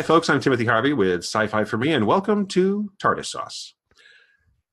Hi, folks. I'm Timothy Harvey with Sci Fi for Me, and welcome to TARDIS Sauce.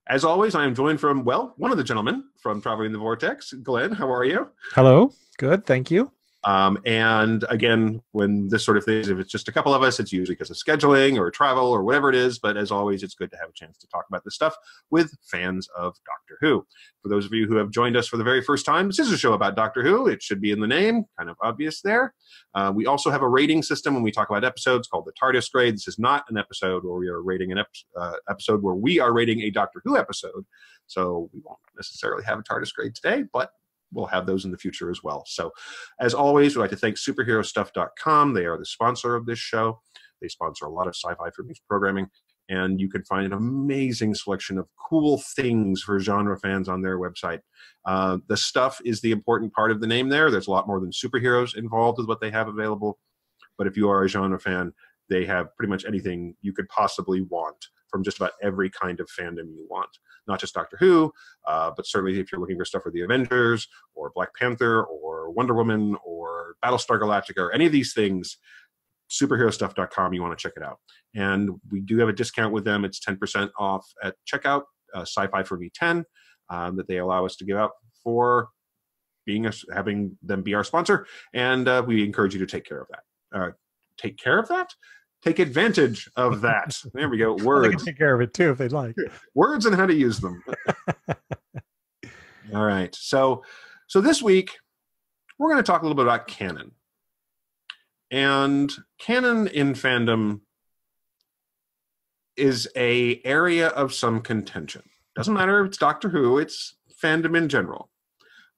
As always, I am joined from, well, one of the gentlemen from Traveling the Vortex. Glenn, how are you? Hello. Good. Thank you. Um, and again, when this sort of thing, if it's just a couple of us, it's usually because of scheduling or travel or whatever it is. But as always, it's good to have a chance to talk about this stuff with fans of Doctor Who. For those of you who have joined us for the very first time, this is a show about Doctor Who. It should be in the name, kind of obvious there. Uh, we also have a rating system when we talk about episodes called the TARDIS grade. This is not an episode where we are rating an ep- uh, episode where we are rating a Doctor Who episode. So we won't necessarily have a TARDIS grade today, but we'll have those in the future as well. So, as always, we'd like to thank superherostuff.com. They are the sponsor of this show. They sponsor a lot of sci fi for me programming, and you can find an amazing selection of cool things for genre fans on their website. Uh, the stuff is the important part of the name there. There's a lot more than superheroes involved with what they have available. But if you are a genre fan, they have pretty much anything you could possibly want from just about every kind of fandom you want. Not just Doctor Who, uh, but certainly if you're looking for stuff for the Avengers or Black Panther or Wonder Woman or Battlestar Galactica or any of these things, superherostuff.com, you want to check it out. And we do have a discount with them. It's 10% off at checkout, uh, sci fi for V10, um, that they allow us to give out for being having them be our sponsor. And uh, we encourage you to take care of that. Uh, take care of that? Take advantage of that. there we go. Words. They can take care of it too if they'd like. Words and how to use them. All right. So, so this week we're going to talk a little bit about canon. And canon in fandom is a area of some contention. Doesn't matter if it's Doctor Who; it's fandom in general.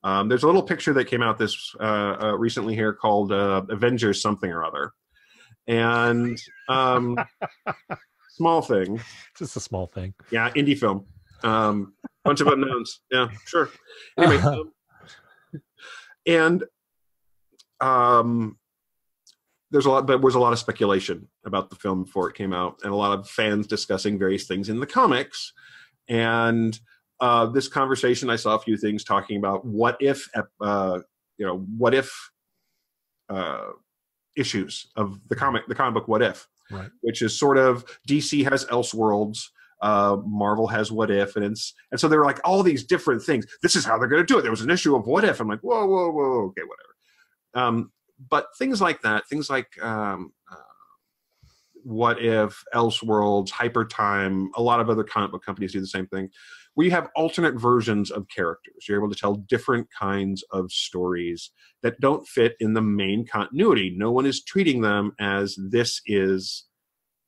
Um, there's a little picture that came out this uh, uh, recently here called uh, Avengers something or other, and um, small thing. Just a small thing. Yeah, indie film. Um, bunch of unknowns. Yeah, sure. Anyway, um, and um, there's a lot, but there was a lot of speculation about the film before it came out, and a lot of fans discussing various things in the comics. And uh, this conversation, I saw a few things talking about what if, uh, you know, what if uh, issues of the comic, the comic book What If, right. which is sort of DC has Elseworlds, uh, Marvel has What If, and it's, and so they're like all these different things. This is how they're going to do it. There was an issue of What If. I'm like, whoa, whoa, whoa, okay, whatever. Um, but things like that, things like um, uh, What If, Elseworlds, Hyper Time, a lot of other comic book companies do the same thing where you have alternate versions of characters. You're able to tell different kinds of stories that don't fit in the main continuity. No one is treating them as this is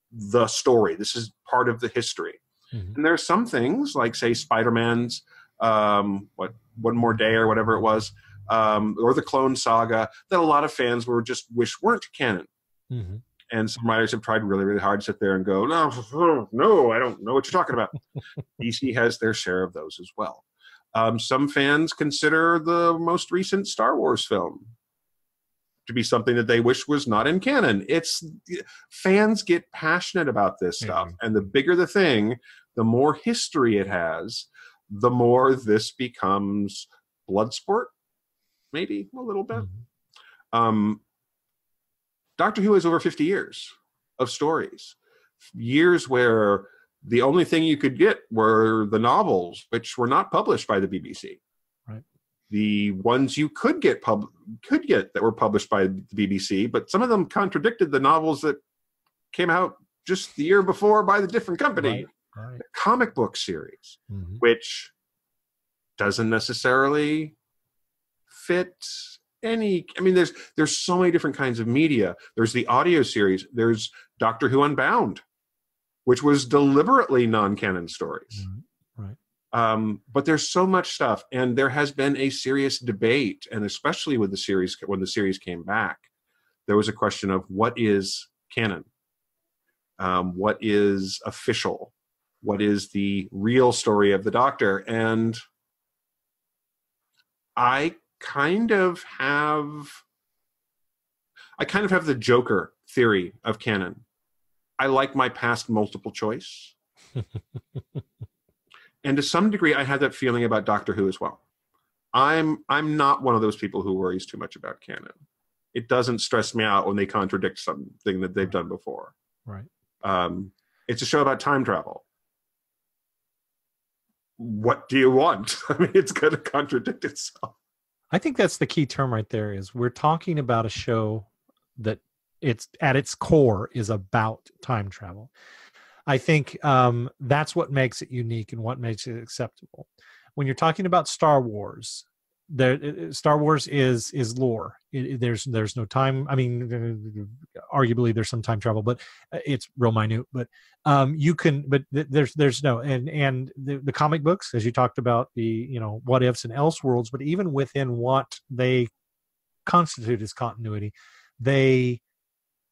the story, this is part of the history. Mm-hmm. And there are some things, like, say, Spider Man's, um, what, One More Day or whatever it was, um, or the Clone Saga, that a lot of fans were just wish weren't canon. Mm-hmm and some writers have tried really, really hard to sit there and go, no, no, I don't know what you're talking about. DC has their share of those as well. Um, some fans consider the most recent Star Wars film to be something that they wish was not in canon. It's fans get passionate about this stuff, mm-hmm. and the bigger the thing, the more history it has, the more this becomes blood sport, maybe a little bit. Mm-hmm. Um, Doctor Who has over 50 years of stories, years where the only thing you could get were the novels, which were not published by the BBC. Right. The ones you could get pub could get that were published by the BBC, but some of them contradicted the novels that came out just the year before by the different company. Right. Right. The comic book series, mm-hmm. which doesn't necessarily fit any i mean there's there's so many different kinds of media. There's the audio series. There's doctor who unbound which was deliberately non-canon stories. Mm-hmm. right. Um, but there's so much stuff and there has been a serious debate and especially with the series when the series came back there was a question of what is canon? Um, what is official? What is the real story of the doctor? And i kind of have I kind of have the Joker theory of canon. I like my past multiple choice. and to some degree I had that feeling about Doctor Who as well. I'm I'm not one of those people who worries too much about canon. It doesn't stress me out when they contradict something that they've done before. Right. Um, it's a show about time travel. What do you want? I mean, it's going to contradict itself. I think that's the key term right there is we're talking about a show that it's at its core is about time travel. I think um, that's what makes it unique and what makes it acceptable. When you're talking about Star Wars, there Star Wars is is lore. It, it, there's there's no time. I mean, arguably there's some time travel, but uh, it's real minute. But um, you can, but th- there's there's no and and the, the comic books, as you talked about the you know what ifs and else worlds, but even within what they constitute as continuity, they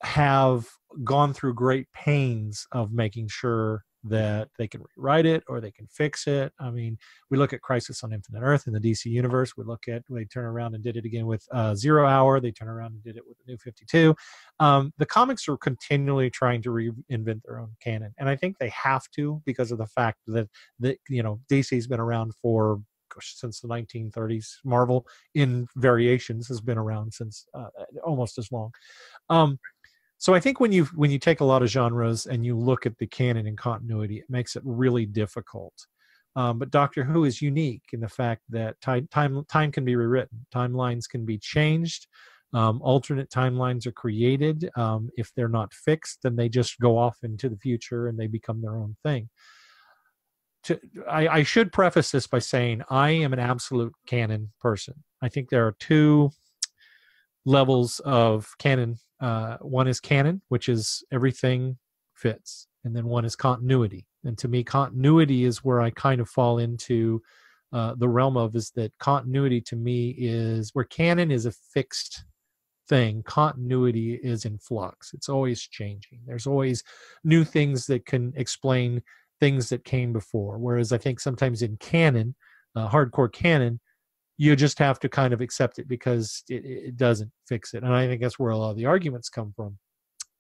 have gone through great pains of making sure that they can rewrite it or they can fix it. I mean, we look at Crisis on Infinite Earth in the DC universe. We look at they turn around and did it again with uh, Zero Hour. They turn around and did it with the New Fifty Two. Um, the comics are continually trying to reinvent their own canon, and I think they have to because of the fact that that you know DC's been around for since the 1930s. Marvel, in variations, has been around since uh, almost as long. Um, so I think when you when you take a lot of genres and you look at the canon and continuity, it makes it really difficult. Um, but Doctor Who is unique in the fact that time time, time can be rewritten, timelines can be changed, um, alternate timelines are created. Um, if they're not fixed, then they just go off into the future and they become their own thing. To, I, I should preface this by saying I am an absolute canon person. I think there are two levels of canon uh, one is canon, which is everything fits, and then one is continuity. And to me, continuity is where I kind of fall into uh, the realm of is that continuity to me is where canon is a fixed thing. Continuity is in flux. It's always changing. There's always new things that can explain things that came before. Whereas I think sometimes in canon, uh, hardcore canon, you just have to kind of accept it because it, it doesn't fix it and i think that's where a lot of the arguments come from.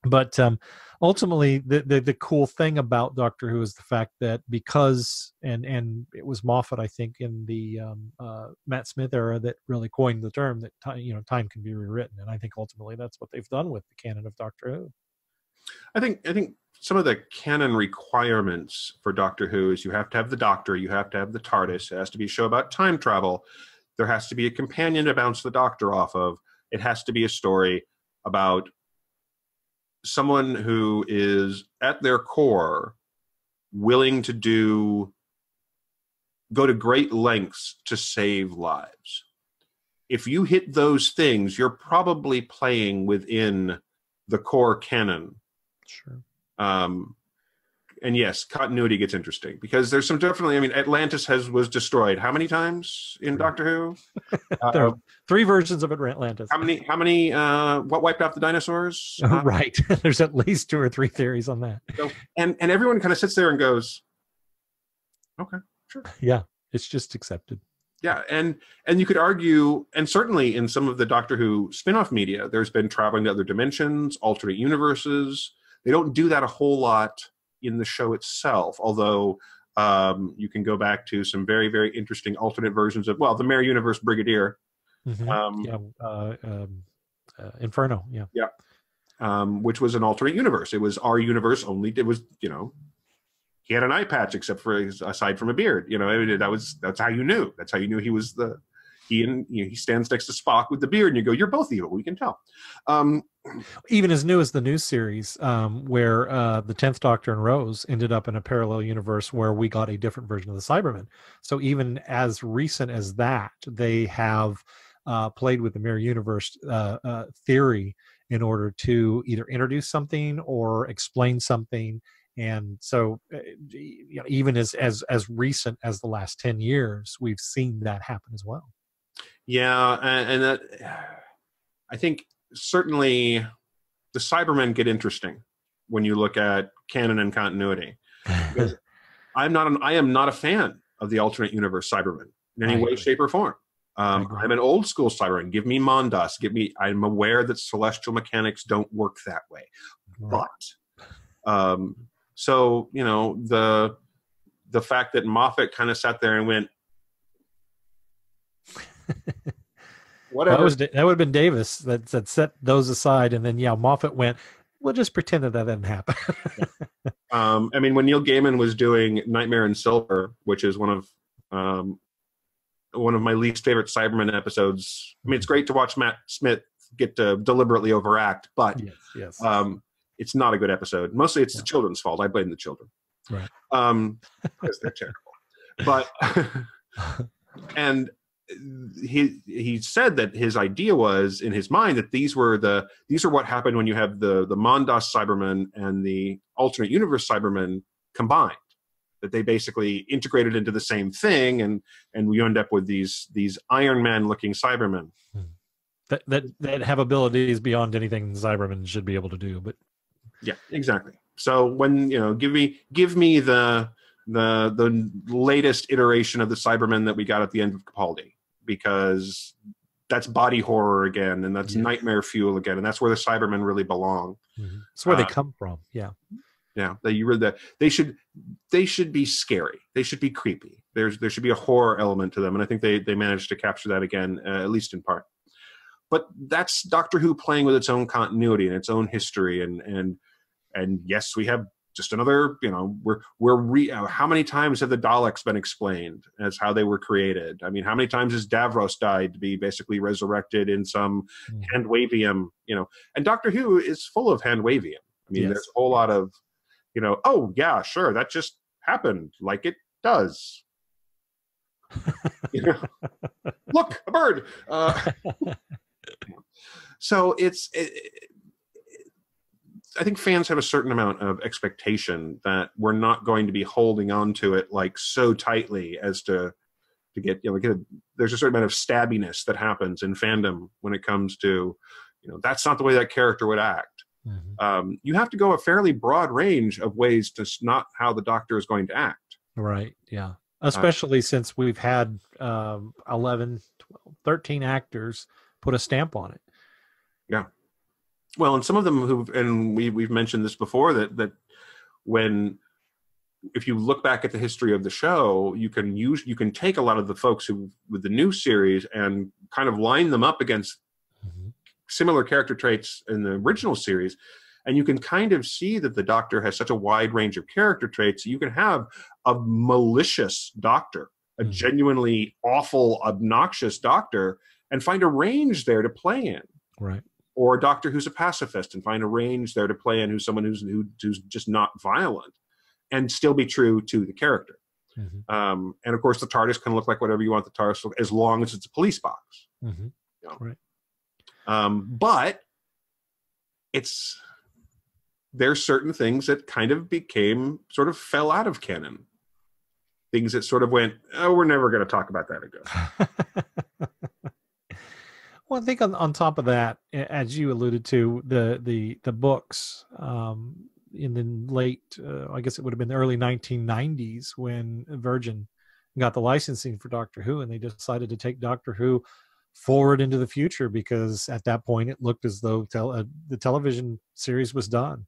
But um, ultimately the, the, the cool thing about doctor who is the fact that because and and it was moffat i think in the um, uh, matt smith era that really coined the term that time you know time can be rewritten and i think ultimately that's what they've done with the canon of doctor who. I think i think some of the canon requirements for doctor who is you have to have the doctor you have to have the tardis it has to be a show about time travel there has to be a companion to bounce the doctor off of. It has to be a story about someone who is at their core willing to do go to great lengths to save lives. If you hit those things, you're probably playing within the core canon. Sure. Um, and yes, continuity gets interesting because there's some definitely. I mean, Atlantis has was destroyed how many times in Doctor Who? there are three versions of it Atlantis. How many? How many? Uh, what wiped out the dinosaurs? Uh, right. there's at least two or three theories on that. So, and and everyone kind of sits there and goes, "Okay, sure." Yeah, it's just accepted. Yeah, and and you could argue, and certainly in some of the Doctor Who spin-off media, there's been traveling to other dimensions, alternate universes. They don't do that a whole lot in the show itself, although um, you can go back to some very, very interesting alternate versions of, well, the Mirror Universe Brigadier. Mm-hmm. Um, yeah, uh, um, uh, Inferno, yeah. Yeah. Um, which was an alternate universe. It was our universe only. It was, you know, he had an eye patch except for aside from a beard. You know, that was that's how you knew. That's how you knew he was the he and you know, he stands next to Spock with the beard, and you go, "You're both evil." We can tell. Um, Even as new as the new series, um, where uh, the tenth Doctor and Rose ended up in a parallel universe where we got a different version of the Cybermen. So even as recent as that, they have uh, played with the mirror universe uh, uh theory in order to either introduce something or explain something and so uh, you know, even as as as recent as the last 10 years we've seen that happen as well yeah, and, and that I think certainly the Cybermen get interesting when you look at canon and continuity. I'm not an, I am not a fan of the alternate universe Cybermen in any way, shape, or form. Um, I'm an old school Cyberman. Give me Mondas. Give me. I'm aware that celestial mechanics don't work that way, right. but um, so you know the the fact that Moffat kind of sat there and went, Whatever. That, was, that would have been Davies that, that set those aside. And then, yeah, Moffat went, we'll just pretend that that didn't happen. um, I mean, when Neil Gaiman was doing Nightmare in Silver, which is one of um, one of my least favorite Cyberman episodes. I mean, it's great to watch Matt Smith get to deliberately overact, but yes, yes. Um, it's not a good episode. Mostly, it's Yeah. the children's fault. I blame the children, Right. Um, because they're terrible. But and he he said that his idea was in his mind that these were the these are what happened when you have the the Mondas Cybermen and the alternate universe Cybermen combined. That they basically integrated into the same thing, and and we end up with these these Iron Man looking Cybermen. Hmm. that that that have abilities beyond anything Cybermen should be able to do. But Yeah, exactly. So when you know, give me give me the the the latest iteration of the Cybermen that we got at the end of Capaldi, because that's body horror again, and that's Yes. nightmare fuel again, and that's where the Cybermen really belong. that's where they Uh, come from. Yeah. Yeah, that you read that they should they should be scary. They should be creepy. There's there should be a horror element to them, and I think they they managed to capture that again, uh, at least in part. But that's Doctor Who playing with its own continuity and its own history, and and and yes, we have just another. You know, we're we're re, uh, how many times have the Daleks been explained as how they were created? I mean, how many times has Davros died to be basically resurrected in some Mhm. hand wavium? You know, and Doctor Who is full of hand wavium. I mean, Yes. there's a whole lot of, you know, oh yeah, sure, that just happened, like it does. you know, look, a bird. Uh, so it's. It, it- I think fans have a certain amount of expectation that we're not going to be holding on to it like so tightly as to to get you know get a, there's a certain amount of stabbiness that happens in fandom when it comes to you know that's not the way that character would act Mhm. um, you have to go a fairly broad range of ways to not how the doctor is going to act. Right. Yeah. Especially since we've had um, 11, 12, 13 actors put a stamp on it. Well, and some of them who, and we we've mentioned this before that that when if you look back at the history of the show, you can use you can take a lot of the folks who with the new series and kind of line them up against Mhm. similar character traits in the original series and you can kind of see that the doctor has such a wide range of character traits you can have a malicious doctor a Mhm. genuinely awful obnoxious doctor and find a range there to play in Right. Or a doctor who's a pacifist and find a range there to play in who's someone who's who, who's just not violent and still be true to the character. Mhm. um, and of course the tardis can look like whatever you want the tardis to look as long as it's a police box. Mhm. um, but it's there's certain things that kind of became sort of fell out of canon. Things that sort of went oh we're never going to talk about that again well, I think on, on top of that, as you alluded to, the the the books um, in the late, uh, I guess it would have been the early 1990s when Virgin got the licensing for Doctor Who, and they decided to take Doctor Who forward into the future because at that point it looked as though tel- uh, the television series was done.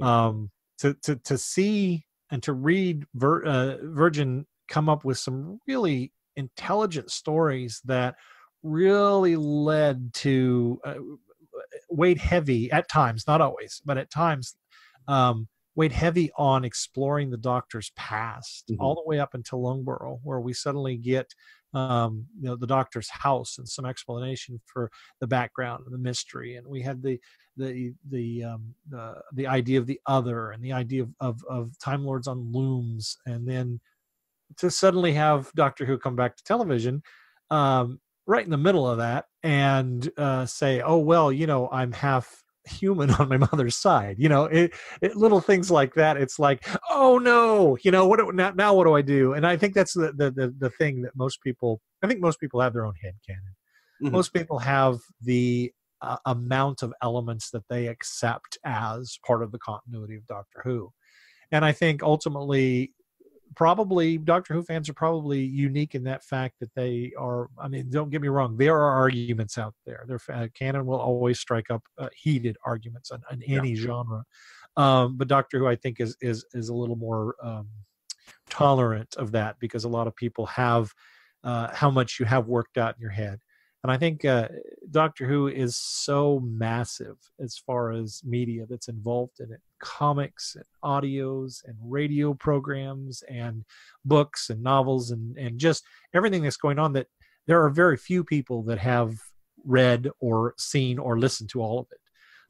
Um, to to to see and to read Vir- uh, Virgin come up with some really intelligent stories that really led to uh, weighed heavy at times not always but at times um weighed heavy on exploring the doctor's past Mhm. all the way up until Lungbarrow where we suddenly get um you know the doctor's house and some explanation for the background and the mystery and we had the the the um the, the idea of the other and the idea of, of of time lords on looms and then to suddenly have doctor who come back to television um right in the middle of that and uh, say, "Oh well, you know, I'm half human on my mother's side." You know, it, it little things like that. It's like, "Oh no, you know what? do- Now, now what do I do?" And I think that's the the the, the thing that most people. I think most people have their own head canon. Mhm. Most people have the uh, amount of elements that they accept as part of the continuity of Doctor Who, and I think ultimately probably Doctor Who fans are probably unique in that fact that they are. I mean, don't get me wrong. There are arguments out there. Their fa- canon will always strike up uh, heated arguments on, on any genre. Um, but Doctor Who, I think, is is is a little more um, tolerant of that because a lot of people have uh, how much you have worked out in your head. And I think uh, Doctor Who is so massive as far as media that's involved in it comics and audios and radio programs and books and novels and, and just everything that's going on that there are very few people that have read or seen or listened to all of it.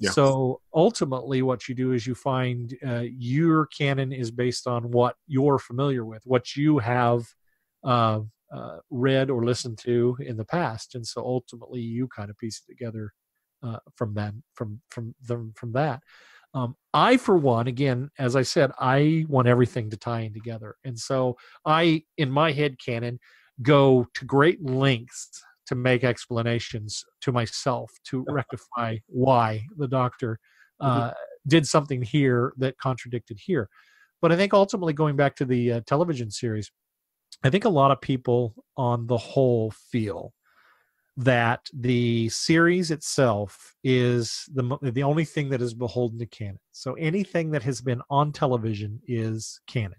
Yeah. So ultimately, what you do is you find uh, your canon is based on what you're familiar with, what you have uh, uh, read or listened to in the past, and so ultimately you kind of piece it together uh, from that. From from them from that. Um, I, for one, again, as I said, I want everything to tie in together, and so I, in my head canon, go to great lengths to make explanations to myself to rectify why the doctor uh, mm-hmm. did something here that contradicted here. But I think ultimately, going back to the uh, television series, I think a lot of people on the whole feel that the series itself is the the only thing that is beholden to canon. So anything that has been on television is canon.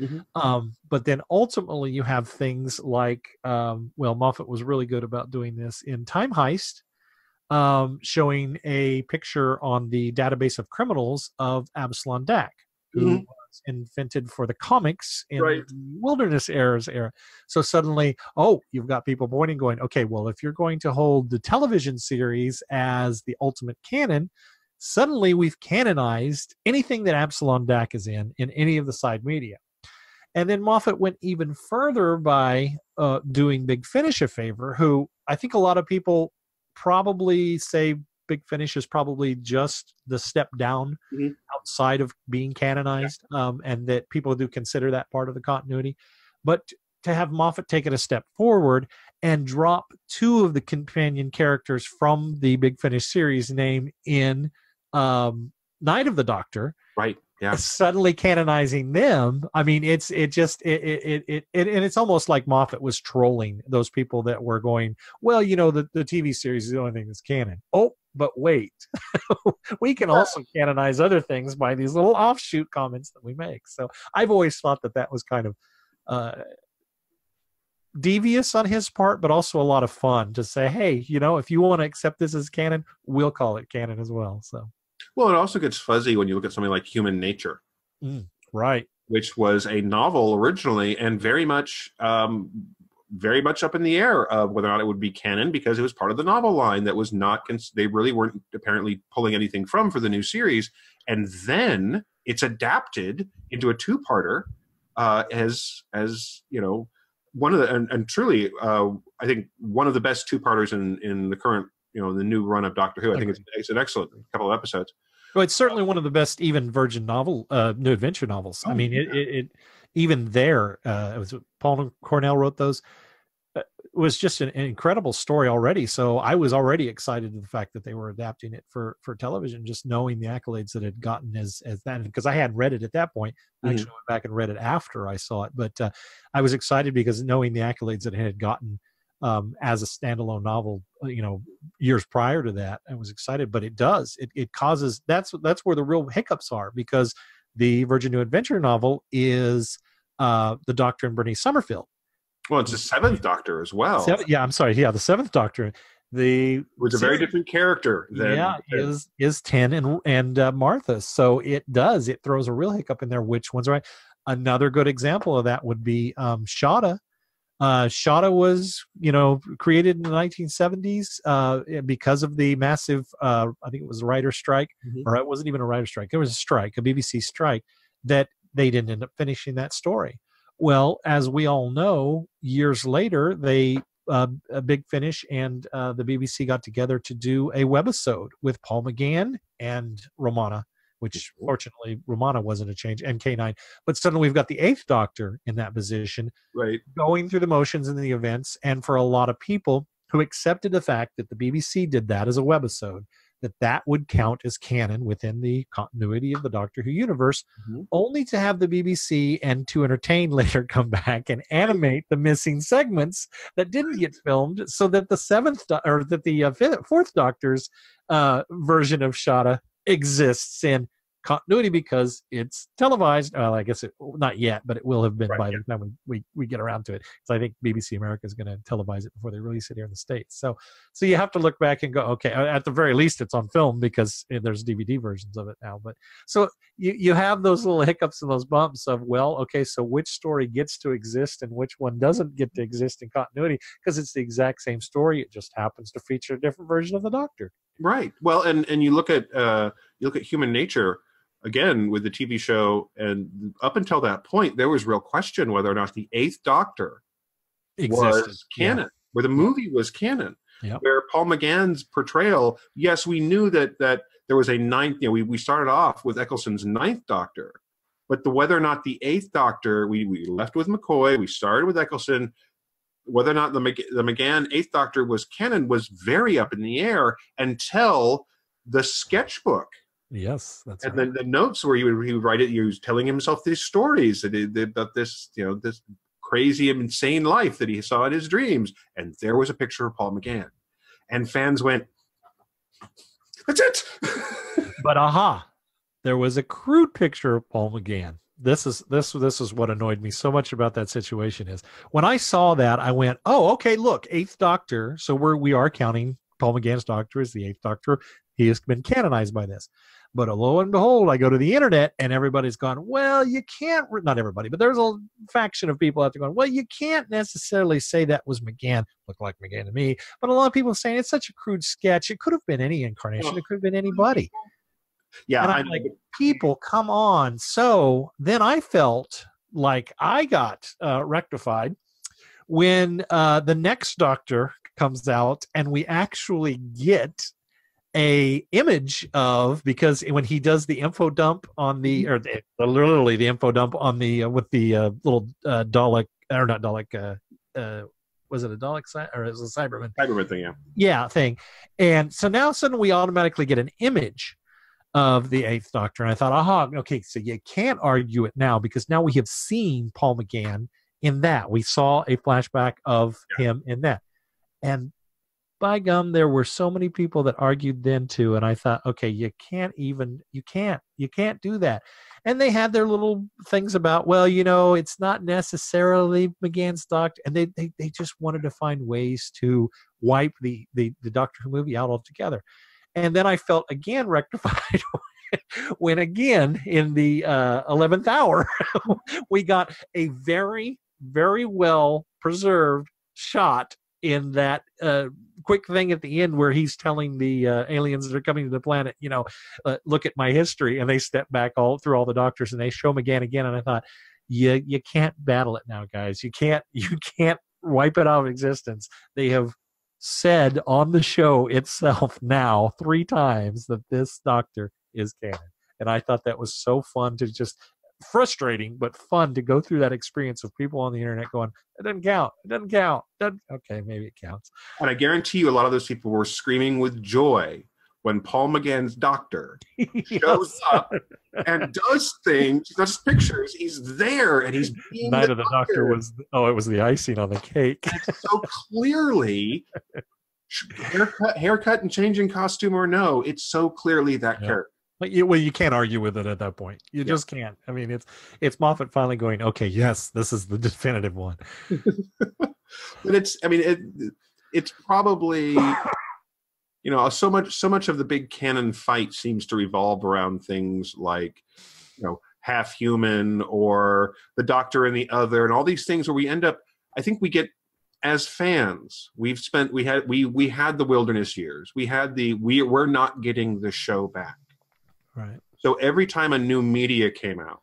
Mm-hmm. Um, but then ultimately you have things like um, well Moffat was really good about doing this in Time Heist, um, showing a picture on the database of criminals of Abslom Daak, who mm-hmm invented for the comics in right. the wilderness eras era. So suddenly, oh, you've got people pointing, going, okay, well, if you're going to hold the television series as the ultimate canon, suddenly we've canonized anything that Abslom Daak is in in any of the side media. And then Moffat went even further by uh, doing Big Finish a favor, who I think a lot of people probably say Big Finish is probably just the step down mm-hmm. outside of being canonized, yeah. um, and that people do consider that part of the continuity. But to have Moffat take it a step forward and drop two of the companion characters from the Big Finish series name in um, Night of the Doctor, right? Yeah. Suddenly canonizing them. I mean, it's it just it it, it it and it's almost like Moffat was trolling those people that were going, well, you know, the the TV series is the only thing that's canon. Oh, but wait, we can also canonize other things by these little offshoot comments that we make. So I've always thought that that was kind of uh, devious on his part, but also a lot of fun to say, hey, you know, if you want to accept this as canon, we'll call it canon as well. So, well, it also gets fuzzy when you look at something like Human Nature, mm, right? Which was a novel originally and very much um, very much up in the air of whether or not it would be canon because it was part of the novel line that was not cons- they really weren't apparently pulling anything from for the new series and then it's adapted into a two-parter uh, as as you know one of the and, and truly uh, I think one of the best two-parters in in the current you know the new run of Doctor Who I think it's, it's an excellent couple of episodes. Well, it's certainly one of the best even Virgin novel, uh, new adventure novels. Oh, I mean, yeah. it, it, it, even there, uh, it was Paul Cornell wrote those was just an, an, incredible story already. So I was already excited to the fact that they were adapting it for for television, just knowing the accolades that had gotten as as that because I had read it at that point. I mm-hmm. actually went back and read it after I saw it, but uh, I was excited because knowing the accolades that it had gotten um, as a standalone novel, uh, you know, years prior to that, I was excited. But it does it it causes that's that's where the real hiccups are because the Virgin New Adventure novel is uh, the Doctor and Bernice Summerfield well, it's the seventh Doctor as well. Seven, yeah, I'm sorry. Yeah, the seventh Doctor. The was a very different character. Than, yeah, is is Ten and and uh, Martha. So it does. It throws a real hiccup in there. Which one's right? Another good example of that would be um, Shada. Uh, Shada was, you know, created in the 1970s uh, because of the massive, uh, I think it was a writer strike, mm-hmm. or it wasn't even a writer strike. It was a strike, a BBC strike, that they didn't end up finishing that story. Well, as we all know, years later, they uh, a Big Finish and uh, the BBC got together to do a webisode with Paul McGann and Romana, which fortunately Romana wasn't a change, and K9. But suddenly we've got the Eighth Doctor in that position, right, going through the motions and the events. And for a lot of people who accepted the fact that the BBC did that as a webisode, that that would count as canon within the continuity of the Doctor Who universe, mm-hmm. only to have the BBC and to entertain later come back and animate the missing segments that didn't get filmed, so that the seventh do- or that the uh, fifth, fourth Doctor's uh, version of Shada exists in continuity because it's televised. Well, I guess it not yet, but it will have been Right, by yeah. the time we, we, we get around to it. So I think BBC America is going to televise it before they release it here in the states. So so you have to look back and go, okay, at the very least, it's on film because eh, there's DVD versions of it now. But so you you have those little hiccups and those bumps of well, okay, so which story gets to exist and which one doesn't get to exist in continuity because it's the exact same story. It just happens to feature a different version of the Doctor. Right. Well, and and you look at uh, you look at human nature again with the TV show, and up until that point, there was real question whether or not the Eighth Doctor Existed. was canon, where the movie was canon. Yeah. Where Paul McGann's portrayal, yes, we knew that that there was a ninth. You know, we we started off with Eccleston's ninth Doctor, but the whether or not the Eighth Doctor, we we left with McCoy, we started with Eccleston. Whether or not the the McGann Eighth Doctor was canon was very up in the air until the sketchbook Yes, that's and right. then the notes where he would, he would write it. He was telling himself these stories about this, you know, this crazy and insane life that he saw in his dreams. And there was a picture of Paul McGann, and fans went, "That's it." but aha, there was a crude picture of Paul McGann. This is this this is what annoyed me so much about that situation is when I saw that I went, oh okay, look, Eighth Doctor. So we're we are counting Paul McGann's Doctor as the Eighth Doctor. He has been canonized by this. But lo and behold, I go to the internet and everybody's gone, well, you can't, re-" not everybody, but there's a faction of people out there going, well, you can't necessarily say that was McGann. Looked like McGann to me. But a lot of people saying it's such a crude sketch. It could have been any incarnation. It could have been anybody yeah, And I I'm know, like, people come on so then i felt like i got uh, rectified when uh, the next doctor comes out and we actually get a image of because when he does the info dump on the or the, literally the info dump on the uh, with the uh, little uh, Dalek or not Dalek uh, uh, was it a Dalek cy- or is it a Cyberman Cyberman thing, yeah. yeah thing. And so now suddenly we automatically get an image of the eighth doctor and i thought aha okay so you can't argue it now because now we have seen paul mcgann in that. We saw a flashback of him in that. And by gum there were so many people that argued then too and i thought okay you can't even you can't you can't do that. And they had their little things about well you know it's not necessarily mcgann's doctor and they they, they just wanted to find ways to wipe the, the the doctor who movie out altogether. And then i felt again rectified when again in the uh, 11th hour we got a very very well preserved shot in that uh, quick thing at the end where he's telling the uh, aliens that are coming to the planet, you know, uh, look at my history, and they step back all through all the doctors and they show him again, and again, and I thought, you you can't battle it now, guys. You can't you can't wipe it out of existence. They have said on the show itself now three times that this doctor is canon, and I thought that was so fun to just frustrating but fun to go through that experience of people on the internet going it doesn't count it doesn't count doesn't, okay maybe it counts And I guarantee you, a lot of those people were screaming with joy when Paul McGann's doctor shows up and does things, not just pictures. He's there and he's being night the of the doctor was oh it was the icing on the cake so clearly haircut, haircut and changing costume or no, it's so clearly that Yeah. character. Like, you, well you can't argue with it at that point you Yeah. just can't i mean it's it's moffat finally going okay yes this is the definitive one But it's, I mean, it, it's probably, you know, so much, so much of the big canon fight seems to revolve around things like, you know, half human or the doctor and the other, and all these things where we end up. I think we get as fans we've spent we had we we had the wilderness years we had the we we're not getting the show back right So every time a new media came out,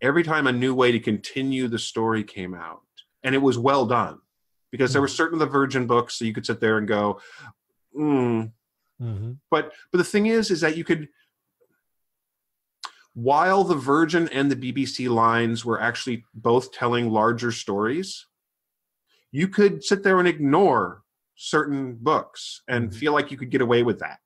every time a new way to continue the story came out, and it was well done, because there were certain of the Virgin books, so you could sit there and go, mm. hmm but but the thing is, is that you could, while the Virgin and the BBC lines were actually both telling larger stories, you could sit there and ignore certain books and Mhm. feel like you could get away with that.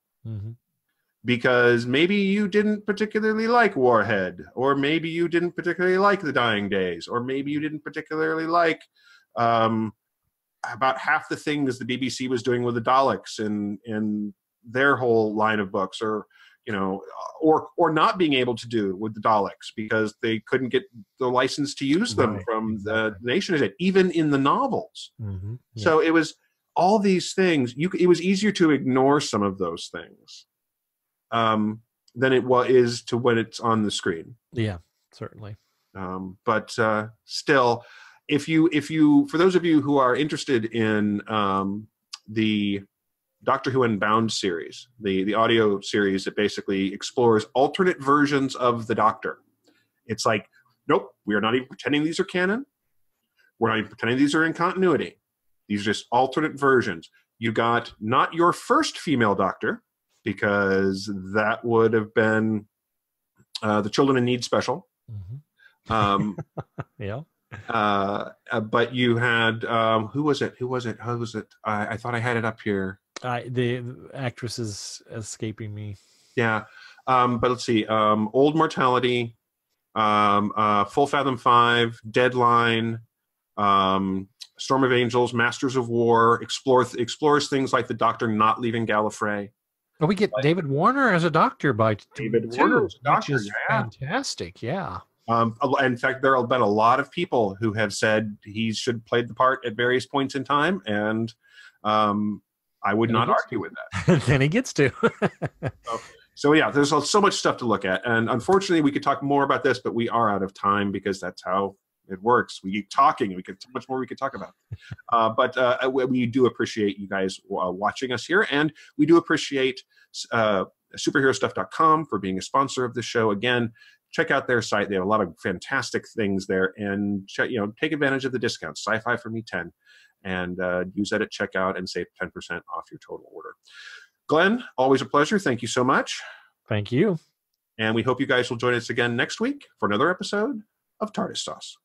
Because maybe you didn't particularly like Warhead, or maybe you didn't particularly like The Dying Days, or maybe you didn't particularly like um, about half the things the BBC was doing with the Daleks in in their whole line of books, or you know, or or not being able to do with the Daleks because they couldn't get the license to use them Right, from the nation, is it even in the novels. Mhm. Yeah. So it was all these things. You, it was easier to ignore some of those things um, than it wa- is to when it's on the screen. yeah, certainly. Um, but uh, still, if you if you for those of you who are interested in um, the Doctor Who Unbound series, the the audio series that basically explores alternate versions of the Doctor, it's like, nope, we are not even pretending these are canon. We're not even pretending these are in continuity. These are just alternate versions. You got not your first female Doctor, because that would have been uh, the Children in Need special. Mhm. Um, Yeah. uh, uh, but you had um, who was it? Who was it? Who was it? I, I thought I had it up here. I, the, the actress is escaping me. Yeah, um, but let's see. Um, Old Mortality, um, uh, Full Fathom Five, Deadline, um, Storm of Angels, Masters of War, explore explores things like the Doctor not leaving Gallifrey. Oh, we get David Warner as a doctor by David too, Warner as a which doctor, is yeah. fantastic. Yeah. Um, in fact, there have been a lot of people who have said he should play the part at various points in time, and um, I would he not argue with that. then he gets to. So yeah, there's so much stuff to look at, and unfortunately, we could talk more about this, but we are out of time because that's how it works. We keep talking. We could so much more we could talk about. Uh, but uh, we, we do appreciate you guys uh, watching us here, and we do appreciate uh, superherostuff.com for being a sponsor of the show. Again, check out their site. They have a lot of fantastic things there, and check, you know take advantage of the discounts. Sci-fi for me ten, and uh, use that at checkout and save ten percent off your total order. Glenn, always a pleasure. Thank you so much. Thank you. And we hope you guys will join us again next week for another episode of TARDIS Sauce.